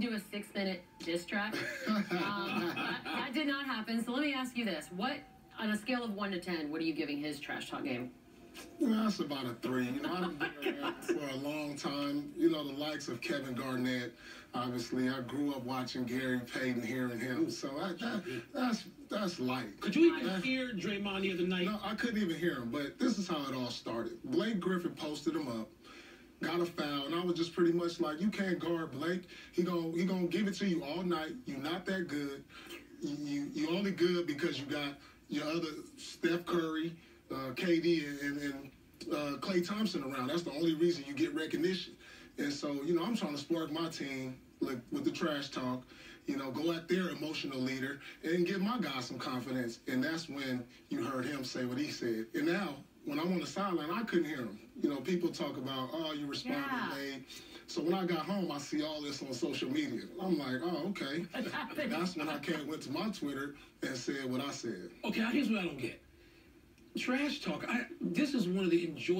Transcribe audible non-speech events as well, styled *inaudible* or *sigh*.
to do a six-minute diss track. *laughs* Um, that, that did not happen. So let me ask you this: What, on a scale of one to ten, what are you giving his trash talk game? Well, that's about a three. You know, I've been *laughs* around for a long time. You know, the likes of Kevin Garnett. Obviously, I grew up watching Gary Payton, hearing him. So I, that, that's that's light. Could you even Yeah. hear Draymond the other night? No, I couldn't even hear him. But this is how it all started. Blake Griffin posted him up, got a foul, and I was just pretty much like, "You can't guard Blake. He gon' he gonna give it to you all night. You're not that good. You you, you only good because you got your other Steph Curry, uh, KD, and, and uh, Klay Thompson around. That's the only reason you get recognition. And so, you know, I'm trying to spark my team like with the trash talk. You know, go at their emotional leader and give my guy some confidence. And that's when you heard him say what he said. And now, when I'm on the sideline, I couldn't hear him. You know, people talk about, oh, you responded Yeah. late. So when I got home, I see all this on social media. I'm like, oh, okay. That's when I came, went to my Twitter and said what I said. Okay, here's what I don't get. Trash talk. I, this is one of the enjoy.